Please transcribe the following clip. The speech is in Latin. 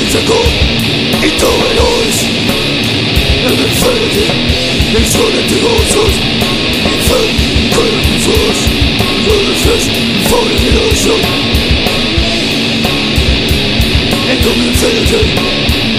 days ago Into my eyes And infinity Is turning to horses Infant, clear and flesh Clear and flesh, falling in ocean Into infinity